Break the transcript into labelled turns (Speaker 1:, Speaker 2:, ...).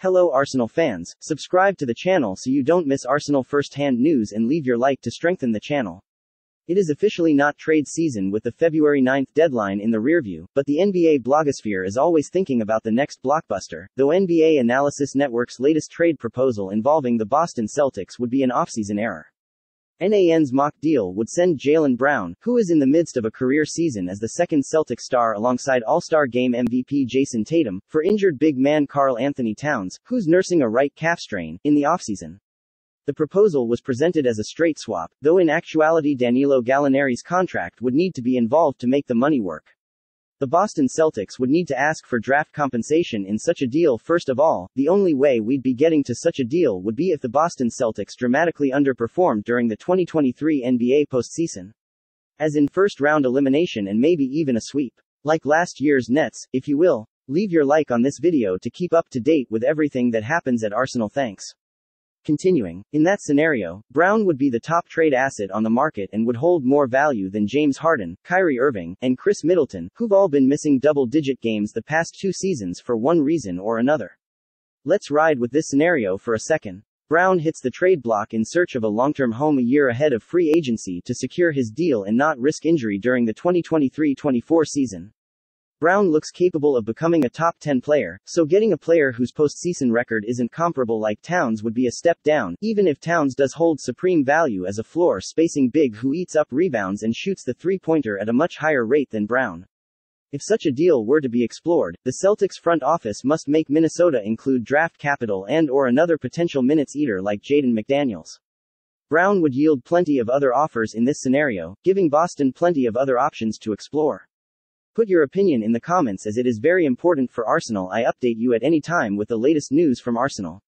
Speaker 1: Hello Arsenal fans, subscribe to the channel so you don't miss Arsenal first-hand news and leave your like to strengthen the channel. It is officially not trade season with the February 9th deadline in the rearview, but the NBA blogosphere is always thinking about the next blockbuster, though NBA Analysis Network's latest trade proposal involving the Boston Celtics would be an offseason error. NAN's mock deal would send Jaylen Brown, who is in the midst of a career season as the second Celtic star alongside All-Star Game MVP Jayson Tatum, for injured big man Karl Anthony Towns, who's nursing a right calf strain, in the offseason. The proposal was presented as a straight swap, though in actuality Danilo Gallinari's contract would need to be involved to make the money work. The Boston Celtics would need to ask for draft compensation in such a deal first of all, the only way we'd be getting to such a deal would be if the Boston Celtics dramatically underperformed during the 2023 NBA postseason. As in first round elimination and maybe even a sweep. Like last year's Nets, if you will. Leave your like on this video to keep up to date with everything that happens at Arsenal thanks. Continuing, in that scenario, Brown would be the top trade asset on the market and would hold more value than James Harden, Kyrie Irving, and Khris Middleton, who've all been missing double digit games the past two seasons for one reason or another. Let's ride with this scenario for a second. Brown hits the trade block in search of a long term home a year ahead of free agency to secure his deal and not risk injury during the 2023 24 season. Brown looks capable of becoming a top 10 player, so getting a player whose postseason record isn't comparable like Towns would be a step down, even if Towns does hold supreme value as a floor spacing big who eats up rebounds and shoots the three pointer at a much higher rate than Brown. If such a deal were to be explored, the Celtics front office must make Minnesota include draft capital and or another potential minutes eater like Jaden McDaniels. Brown would yield plenty of other offers in this scenario, giving Boston plenty of other options to explore. Put your opinion in the comments as it is very important for Arsenal. I update you at any time with the latest news from Arsenal.